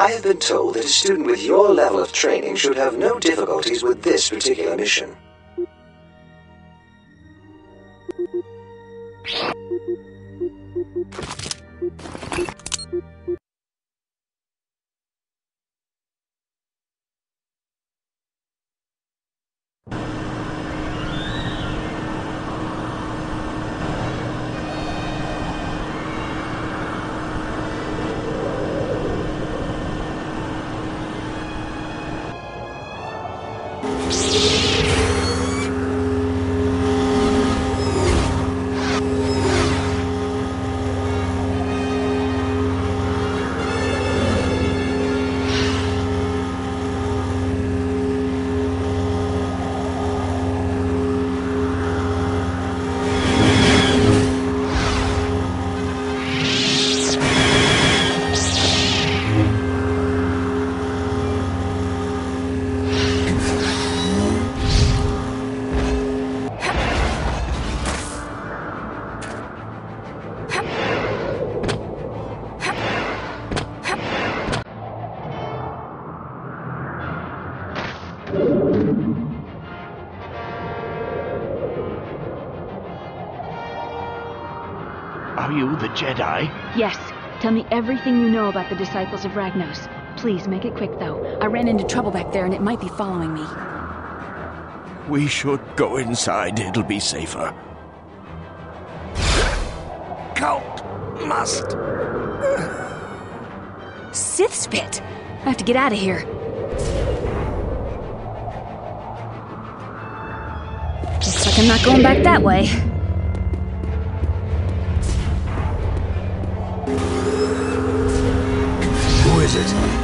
I have been told that a student with your level of training should have no difficulties with this particular mission. Are you the Jedi? Yes. Tell me everything you know about the Disciples of Ragnos. Please, make it quick, though. I ran into trouble back there and it might be following me. We should go inside. It'll be safer. Count must. Sith spit! I have to get out of here. Like I'm not going back that way. Who is it?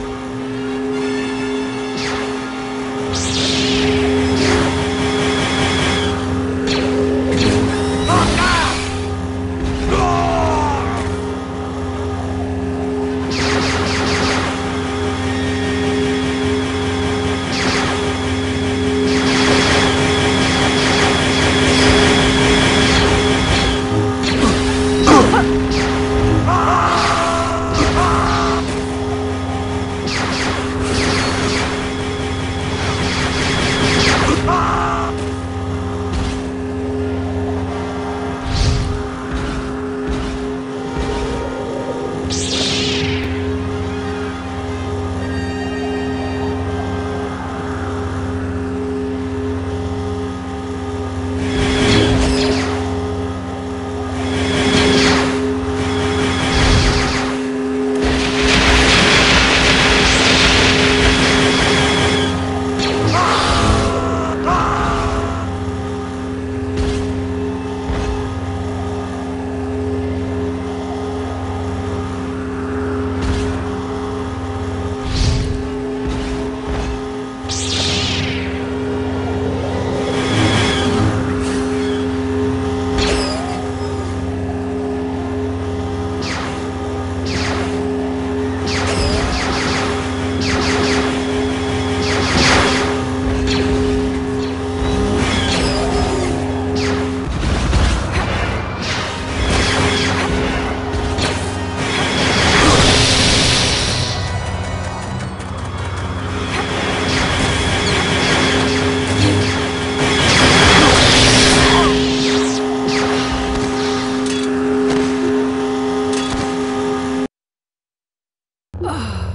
Ah.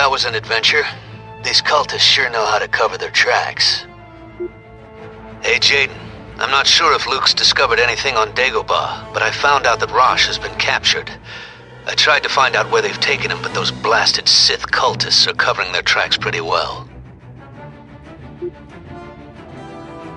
that was an adventure. These cultists sure know how to cover their tracks. Hey, Jaden. I'm not sure if Luke's discovered anything on Dagobah, but I found out that Rosh has been captured. I tried to find out where they've taken him, but those blasted Sith cultists are covering their tracks pretty well.